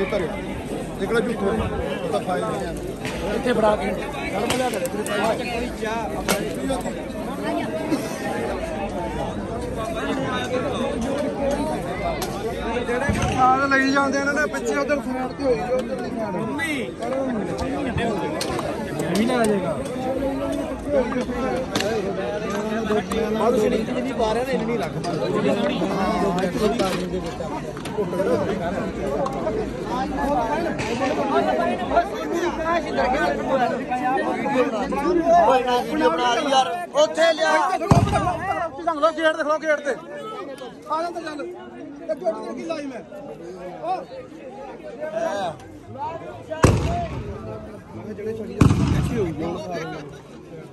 ਇਹ ਧਰਿਓ ਝੂਠੇ ਉਹ ਤਾਂ ਫਾਇਦਾ ਨਹੀਂ ਇੱਥੇ ਫੜਾ ਕੇ। ਚੱਲ ਮੈਂ ਲਿਆ ਕੇ। ਆਹ ਲਈ ਜਾਂਦੇ ਇਹਨਾਂ ਨੇ ਪਿੱਛੇ ਉਧਰ ਸਾਈਡ ਤੇ ਹੋਈ ਜੋ ਉਧਰ ਦੀ ਸਾਈਡ ਵੀ ਨਾ ਆ ਜਾਏਗਾ ਆਹ ਤੁਸੀਂ ਜਿੰਨੀ ਪਾ ਰਹੇ ਨੇ ਇੰਨੀ ਰੱਖ ਓਏ ਨਾ ਵੀਡੀਓ ਬਣਾ ਲਈ ਯਾਰ ਉੱਥੇ ਲਿਆ ਸੰਗ ਲੋ ਗੇਟ ਤੇ ਖਲੋ ਗੇਟ ਤੇ ਆ ਜਾ ਤਾਂ ਚੱਲ ਇੱਕ ਮਿੰਟ ਤੇ ਕੀ ਲਾਈ ਮੈਂ ਓ ਮੈਂ ਜਿਹੜੇ ਛੜੀ ਜਾਂਦੇ ਹੋਈ